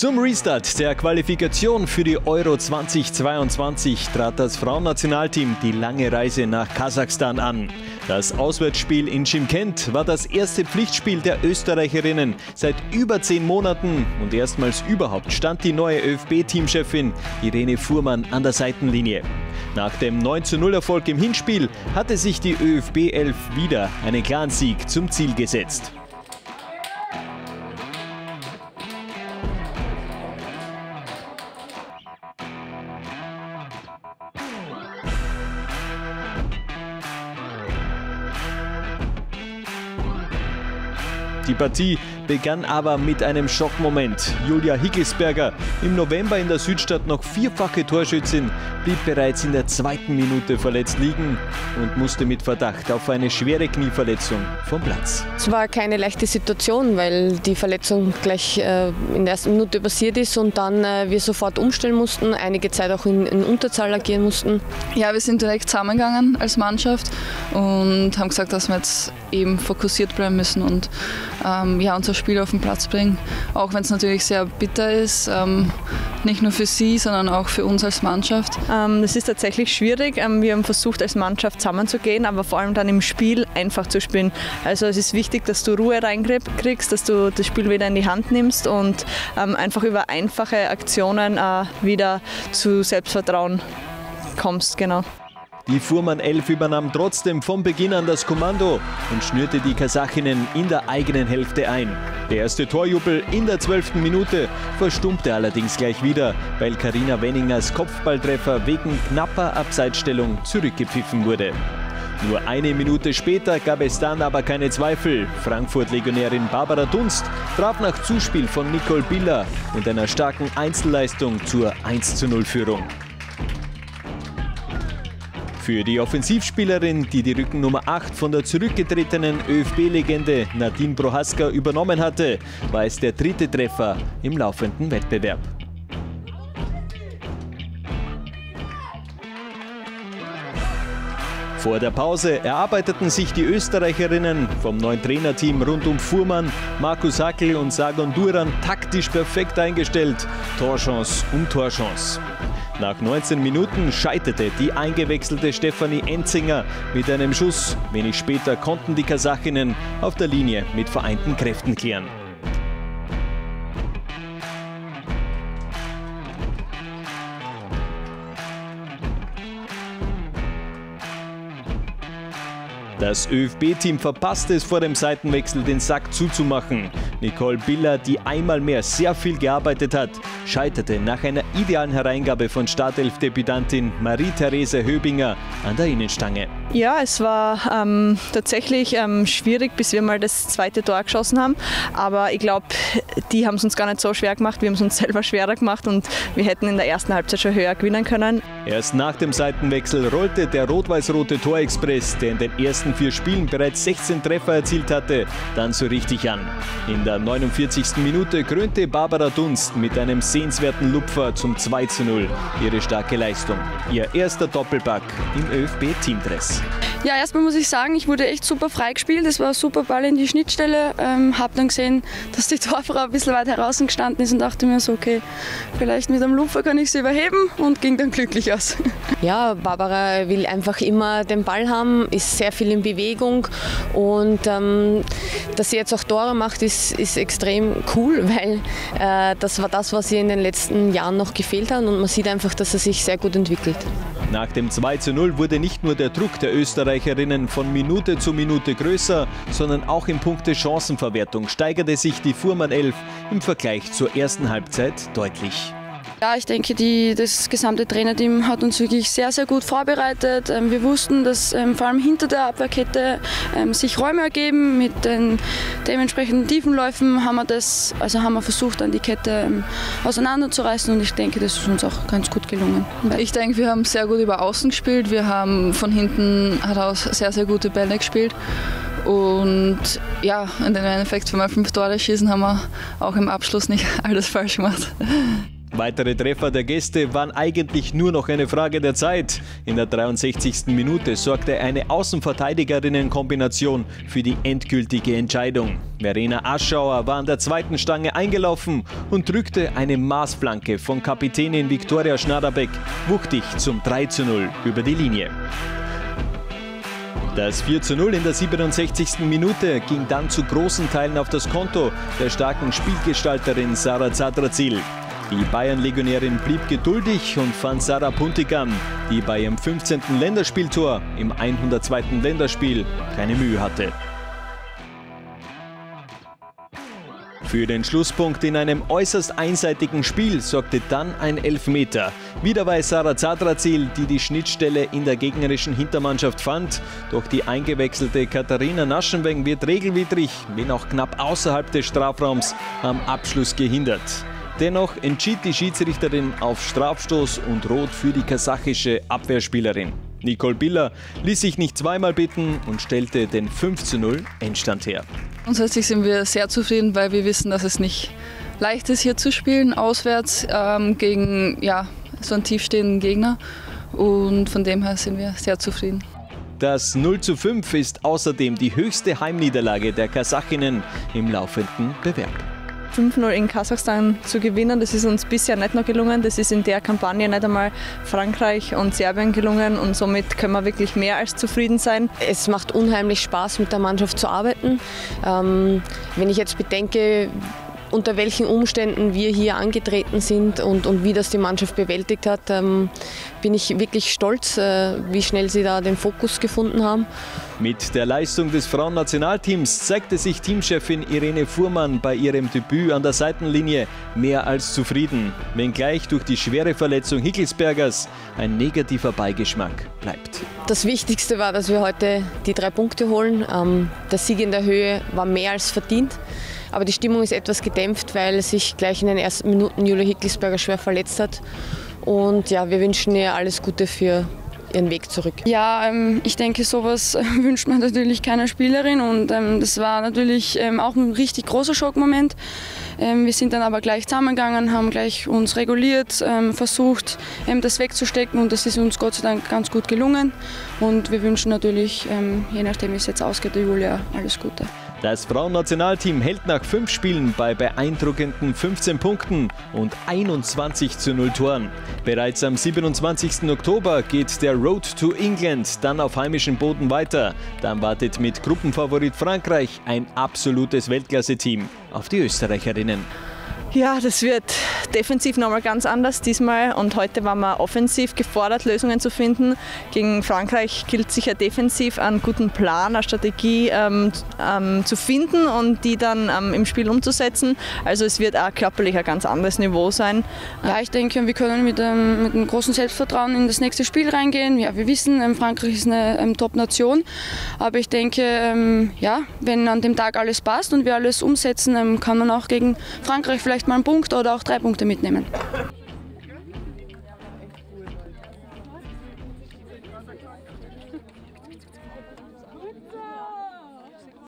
Zum Restart der Qualifikation für die Euro 2022 trat das Frauennationalteam die lange Reise nach Kasachstan an. Das Auswärtsspiel in Chimkent war das erste Pflichtspiel der Österreicherinnen seit über zehn Monaten und erstmals überhaupt stand die neue ÖFB-Teamchefin Irene Fuhrmann an der Seitenlinie. Nach dem 9-0-Erfolg im Hinspiel hatte sich die ÖFB 11 wieder einen klaren Sieg zum Ziel gesetzt. Die Partie begann aber mit einem Schockmoment. Julia Hickelsberger, im November in der Südstadt noch vierfache Torschützin, blieb bereits in der zweiten Minute verletzt liegen und musste mit Verdacht auf eine schwere Knieverletzung vom Platz. Es war keine leichte Situation, weil die Verletzung gleich äh, in der ersten Minute passiert ist und dann äh, wir sofort umstellen mussten, einige Zeit auch in, in Unterzahl agieren mussten. Ja, wir sind direkt zusammengegangen als Mannschaft und haben gesagt, dass wir jetzt eben fokussiert bleiben müssen und ähm, ja, unser Spiel auf den Platz bringen. Auch wenn es natürlich sehr bitter ist, ähm, nicht nur für sie, sondern auch für uns als Mannschaft. Ähm, das ist tatsächlich schwierig. Ähm, wir haben versucht, als Mannschaft zusammenzugehen, aber vor allem dann im Spiel einfach zu spielen. Also es ist wichtig, dass du Ruhe reinkriegst, dass du das Spiel wieder in die Hand nimmst und ähm, einfach über einfache Aktionen äh, wieder zu Selbstvertrauen kommst. Genau. Die Fuhrmann 11 übernahm trotzdem von Beginn an das Kommando und schnürte die Kasachinnen in der eigenen Hälfte ein. Der erste Torjubel in der 12. Minute verstummte allerdings gleich wieder, weil Karina Wenningers Kopfballtreffer wegen knapper Abseitsstellung zurückgepfiffen wurde. Nur eine Minute später gab es dann aber keine Zweifel. Frankfurt-Legionärin Barbara Dunst traf nach Zuspiel von Nicole Biller und einer starken Einzelleistung zur 1-0-Führung. Für die Offensivspielerin, die die Rückennummer 8 von der zurückgetretenen ÖFB-Legende Nadine Prohaska übernommen hatte, war es der dritte Treffer im laufenden Wettbewerb. Vor der Pause erarbeiteten sich die Österreicherinnen vom neuen Trainerteam rund um Fuhrmann, Markus Hackel und Sagon Duran taktisch perfekt eingestellt. Torchance um Torchance. Nach 19 Minuten scheiterte die eingewechselte Stefanie Enzinger mit einem Schuss. Wenig später konnten die Kasachinnen auf der Linie mit vereinten Kräften klären. Das ÖFB-Team verpasste es vor dem Seitenwechsel, den Sack zuzumachen. Nicole Biller, die einmal mehr sehr viel gearbeitet hat, scheiterte nach einer idealen Hereingabe von Startelf-Debütantin Marie-Therese Höbinger an der Innenstange. Ja, es war ähm, tatsächlich ähm, schwierig, bis wir mal das zweite Tor geschossen haben. Aber ich glaube, die haben es uns gar nicht so schwer gemacht. Wir haben es uns selber schwerer gemacht und wir hätten in der ersten Halbzeit schon höher gewinnen können. Erst nach dem Seitenwechsel rollte der rot-weiß-rote Torexpress, der in den ersten vier Spielen bereits 16 Treffer erzielt hatte, dann so richtig an. In der 49. Minute krönte Barbara Dunst mit einem sehenswerten Lupfer zum 2 zu 0 ihre starke Leistung. Ihr erster Doppelpack im ÖFB-Teamdress. Ja, erstmal muss ich sagen, ich wurde echt super frei gespielt. Es war ein super Ball in die Schnittstelle. Ähm, habe dann gesehen, dass die Torfrau ein bisschen weit heraus gestanden ist und dachte mir so, okay, vielleicht mit einem Lupfer kann ich sie überheben und ging dann glücklich aus. Ja, Barbara will einfach immer den Ball haben, ist sehr viel in Bewegung und ähm, dass sie jetzt auch Tore macht, ist, ist extrem cool, weil äh, das war das, was ihr in den letzten Jahren noch gefehlt hat und man sieht einfach, dass er sich sehr gut entwickelt. Nach dem 2 zu 0 wurde nicht nur der Druck der Österreicherinnen von Minute zu Minute größer, sondern auch in puncto Chancenverwertung steigerte sich die Fuhrmann 11 im Vergleich zur ersten Halbzeit deutlich. Ja, ich denke, die, das gesamte Trainerteam hat uns wirklich sehr, sehr gut vorbereitet. Ähm, wir wussten, dass ähm, vor allem hinter der Abwehrkette ähm, sich Räume ergeben. Mit den dementsprechenden Tiefenläufen haben wir, das, also haben wir versucht, dann die Kette auseinanderzureißen und ich denke, das ist uns auch ganz gut gelungen. Ich denke, wir haben sehr gut über Außen gespielt. Wir haben von hinten heraus sehr, sehr gute Bälle gespielt. Und ja, in dem Endeffekt, wenn wir fünf Tore schießen, haben wir auch im Abschluss nicht alles falsch gemacht. Weitere Treffer der Gäste waren eigentlich nur noch eine Frage der Zeit. In der 63. Minute sorgte eine Außenverteidigerinnen-Kombination für die endgültige Entscheidung. Verena Aschauer war an der zweiten Stange eingelaufen und drückte eine Maßflanke von Kapitänin Viktoria Schnaderbeck wuchtig zum 3 zu 0 über die Linie. Das 4 zu 0 in der 67. Minute ging dann zu großen Teilen auf das Konto der starken Spielgestalterin Sarah Zadrazil. Die Bayern-Legionärin blieb geduldig und fand Sarah Puntigam, die bei ihrem 15. Länderspieltor im 102. Länderspiel keine Mühe hatte. Für den Schlusspunkt in einem äußerst einseitigen Spiel sorgte dann ein Elfmeter. Wieder war es Sarah Zadrazil, die die Schnittstelle in der gegnerischen Hintermannschaft fand. Doch die eingewechselte Katharina Naschenweng wird regelwidrig, wenn auch knapp außerhalb des Strafraums, am Abschluss gehindert. Dennoch entschied die Schiedsrichterin auf Strafstoß und Rot für die kasachische Abwehrspielerin. Nicole Biller ließ sich nicht zweimal bitten und stellte den 5 zu 0 Endstand her. Grundsätzlich sind wir sehr zufrieden, weil wir wissen, dass es nicht leicht ist, hier zu spielen, auswärts ähm, gegen ja, so einen tiefstehenden Gegner. Und von dem her sind wir sehr zufrieden. Das 0 zu 5 ist außerdem die höchste Heimniederlage der Kasachinnen im laufenden Bewerb. 5-0 in Kasachstan zu gewinnen. Das ist uns bisher nicht noch gelungen. Das ist in der Kampagne nicht einmal Frankreich und Serbien gelungen und somit können wir wirklich mehr als zufrieden sein. Es macht unheimlich Spaß, mit der Mannschaft zu arbeiten. Ähm, wenn ich jetzt bedenke, unter welchen Umständen wir hier angetreten sind und, und wie das die Mannschaft bewältigt hat, ähm, bin ich wirklich stolz, äh, wie schnell sie da den Fokus gefunden haben. Mit der Leistung des Frauennationalteams zeigte sich Teamchefin Irene Fuhrmann bei ihrem Debüt an der Seitenlinie mehr als zufrieden, wenngleich durch die schwere Verletzung Hickelsbergers ein negativer Beigeschmack bleibt. Das Wichtigste war, dass wir heute die drei Punkte holen. Ähm, der Sieg in der Höhe war mehr als verdient. Aber die Stimmung ist etwas gedämpft, weil sich gleich in den ersten Minuten Julia Hickelsberger schwer verletzt hat. Und ja, wir wünschen ihr alles Gute für ihren Weg zurück. Ja, ähm, ich denke, sowas wünscht man natürlich keiner Spielerin und ähm, das war natürlich ähm, auch ein richtig großer Schockmoment. Ähm, wir sind dann aber gleich zusammengegangen, haben gleich uns reguliert, ähm, versucht, ähm, das wegzustecken und das ist uns Gott sei Dank ganz gut gelungen. Und wir wünschen natürlich, je nachdem wie es jetzt ausgeht, der Julia alles Gute. Das Frauennationalteam hält nach fünf Spielen bei beeindruckenden 15 Punkten und 21 zu 0 Toren. Bereits am 27. Oktober geht der Road to England dann auf heimischem Boden weiter. Dann wartet mit Gruppenfavorit Frankreich ein absolutes Weltklasse-Team auf die Österreicherinnen. Ja, das wird defensiv nochmal ganz anders diesmal und heute waren wir offensiv gefordert, Lösungen zu finden. Gegen Frankreich gilt sicher defensiv einen guten Plan, eine Strategie ähm, ähm, zu finden und die dann ähm, im Spiel umzusetzen. Also es wird auch körperlich ein ganz anderes Niveau sein. Ja, ich denke, wir können mit einem, mit einem großen Selbstvertrauen in das nächste Spiel reingehen. Ja, wir wissen, ähm, Frankreich ist eine ähm, Top-Nation, aber ich denke, ähm, ja, wenn an dem Tag alles passt und wir alles umsetzen, kann man auch gegen Frankreich vielleicht vielleicht mal einen Punkt oder auch drei Punkte mitnehmen.